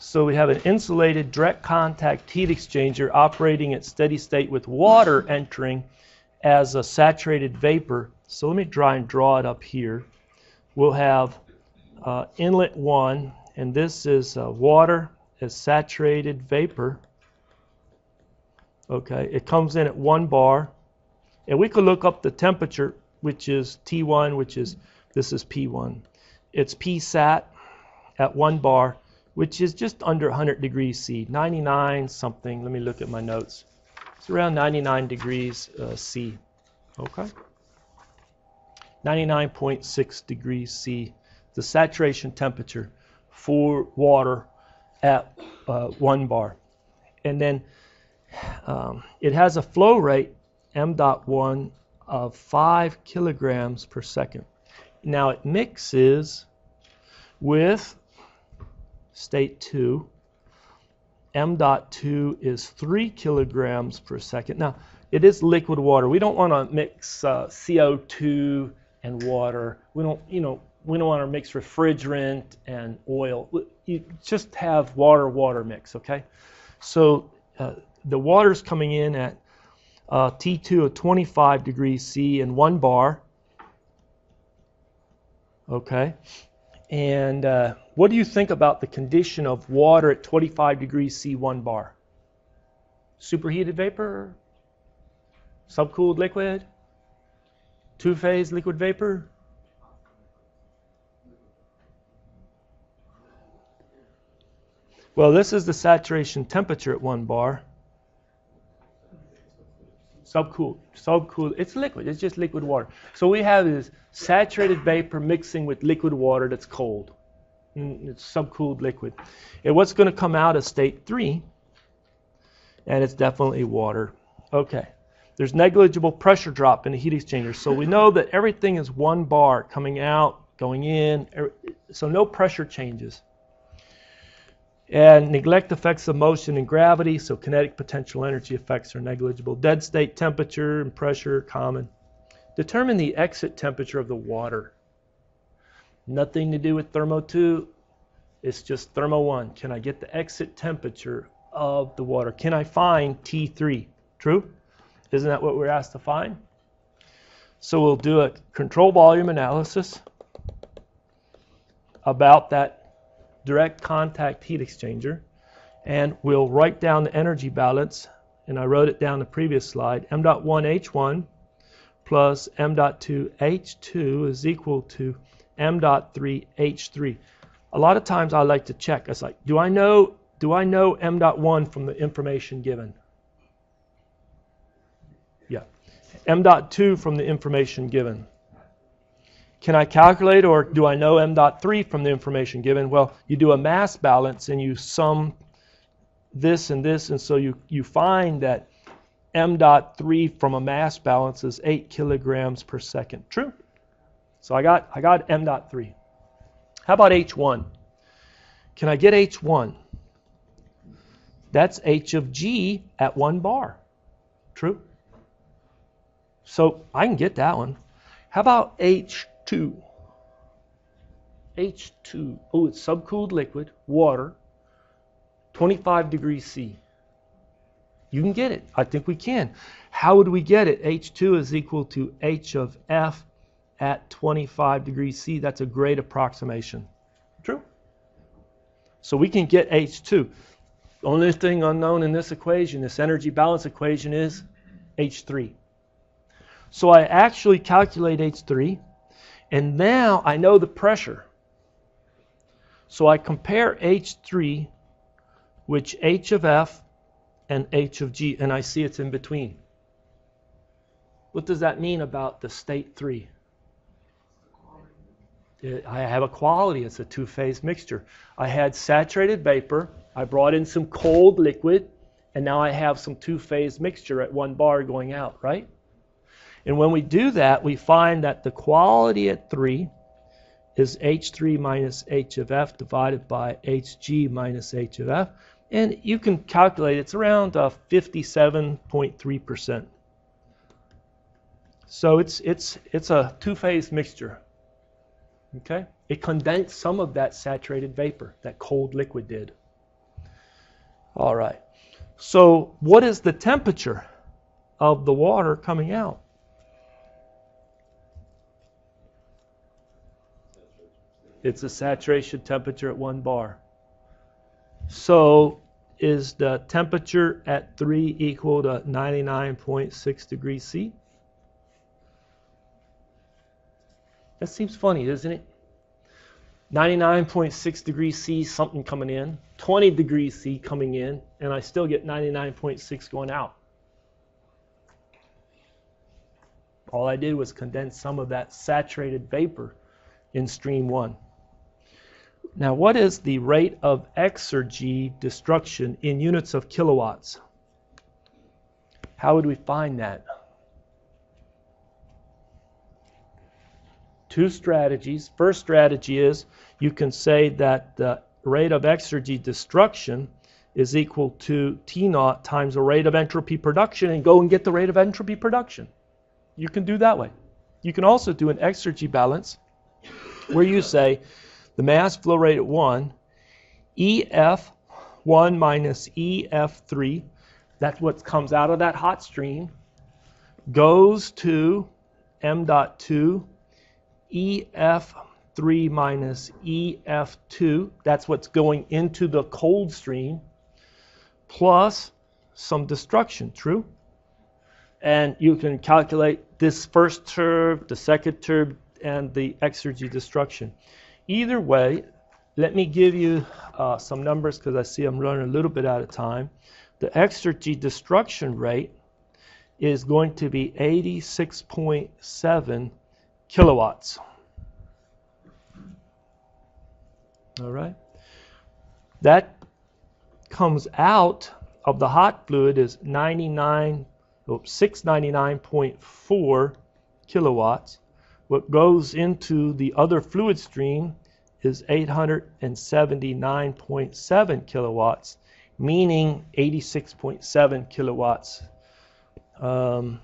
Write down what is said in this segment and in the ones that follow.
So we have an insulated direct contact heat exchanger operating at steady state with water entering as a saturated vapor. So let me try and draw it up here. We'll have uh, inlet 1, and this is uh, water as saturated vapor. Okay, it comes in at 1 bar. And we could look up the temperature, which is T1, which is, this is P1. It's PSAT at 1 bar which is just under 100 degrees C, 99 something. Let me look at my notes. It's around 99 degrees uh, C. Okay? 99.6 degrees C, the saturation temperature for water at uh, one bar. And then um, it has a flow rate, m dot one, of 5 kilograms per second. Now it mixes with state 2. M dot 2 is 3 kilograms per second. Now, it is liquid water. We don't want to mix uh, CO2 and water. We don't, you know, we don't want to mix refrigerant and oil. You just have water water mix, okay? So uh, the water's coming in at uh, T2 of 25 degrees C in one bar. Okay. And uh, what do you think about the condition of water at 25 degrees C1 bar? Superheated vapor? Subcooled liquid? Two phase liquid vapor? Well, this is the saturation temperature at 1 bar subcooled. Subcooled. It's liquid. It's just liquid water. So we have this saturated vapor mixing with liquid water that's cold. Mm, it's subcooled liquid. And what's going to come out is state 3, and it's definitely water. Okay. There's negligible pressure drop in the heat exchanger. So we know that everything is one bar coming out, going in. Er, so no pressure changes. And neglect effects of motion and gravity, so kinetic potential energy effects are negligible. Dead state temperature and pressure, common. Determine the exit temperature of the water. Nothing to do with thermo 2, it's just thermo 1. Can I get the exit temperature of the water? Can I find T3? True? Isn't that what we're asked to find? So we'll do a control volume analysis about that direct contact heat exchanger. And we'll write down the energy balance. And I wrote it down the previous slide. M dot 1 H1 plus M dot 2 H2 is equal to M dot 3 H3. A lot of times I like to check. It's like, do I know do I know M dot 1 from the information given? Yeah. M dot 2 from the information given. Can I calculate or do I know m dot 3 from the information given? Well, you do a mass balance and you sum this and this, and so you, you find that m dot 3 from a mass balance is 8 kilograms per second. True. So I got, I got m dot 3. How about h1? Can I get h1? That's h of g at 1 bar. True. So I can get that one. How about h 2 H2. Oh, it's subcooled liquid, water, 25 degrees C. You can get it. I think we can. How would we get it? H2 is equal to H of F at 25 degrees C. That's a great approximation. True? So we can get H2. The only thing unknown in this equation, this energy balance equation, is H3. So I actually calculate H3. And now I know the pressure. So I compare H3 which H of F and H of G, and I see it's in between. What does that mean about the state 3? I have a quality. It's a two-phase mixture. I had saturated vapor. I brought in some cold liquid, and now I have some two-phase mixture at one bar going out, right? And when we do that, we find that the quality at 3 is H3 minus H of F divided by Hg minus H of F. And you can calculate it's around 57.3%. Uh, so it's, it's, it's a two-phase mixture. Okay? It condensed some of that saturated vapor that cold liquid did. All right. So, what is the temperature of the water coming out? It's a saturation temperature at 1 bar. So, is the temperature at 3 equal to 99.6 degrees C? That seems funny, doesn't it? 99.6 degrees C, something coming in, 20 degrees C coming in, and I still get 99.6 going out. All I did was condense some of that saturated vapor in stream 1. Now, what is the rate of exergy destruction in units of kilowatts? How would we find that? Two strategies. First strategy is you can say that the rate of exergy destruction is equal to T naught times the rate of entropy production and go and get the rate of entropy production. You can do that way. You can also do an exergy balance where you say the mass flow rate at 1, EF1 minus EF3, that's what comes out of that hot stream, goes to M dot 2 EF3 minus EF2, that's what's going into the cold stream, plus some destruction, true? And you can calculate this first term, the second term, and the exergy destruction. Either way, let me give you uh, some numbers because I see I'm running a little bit out of time. The exergy destruction rate is going to be 86.7 kilowatts. All right? That comes out of the hot fluid is 99, oh, 699.4 kilowatts. What goes into the other fluid stream is 879.7 kilowatts, meaning 86.7 kilowatts. Um,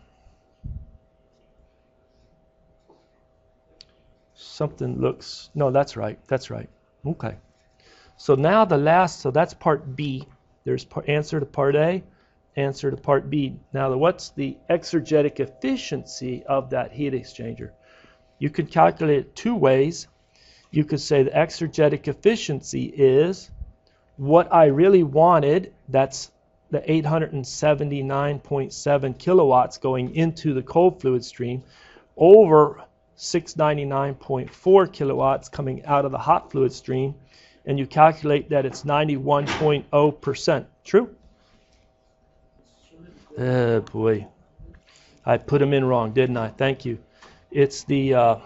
something looks, no, that's right, that's right. Okay. So now the last, so that's part B. There's answer to part A, answer to part B. Now, what's the exergetic efficiency of that heat exchanger? You could calculate it two ways. You could say the exergetic efficiency is what I really wanted, that's the 879.7 kilowatts going into the cold fluid stream, over 699.4 kilowatts coming out of the hot fluid stream, and you calculate that it's 91.0%. True? Oh boy. I put them in wrong, didn't I? Thank you. It's the uh,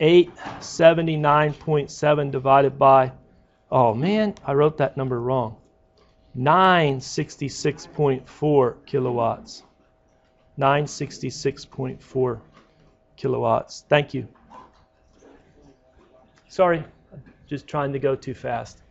879.7 divided by, oh man, I wrote that number wrong. 966.4 kilowatts. 966.4 kilowatts. Thank you. Sorry, just trying to go too fast.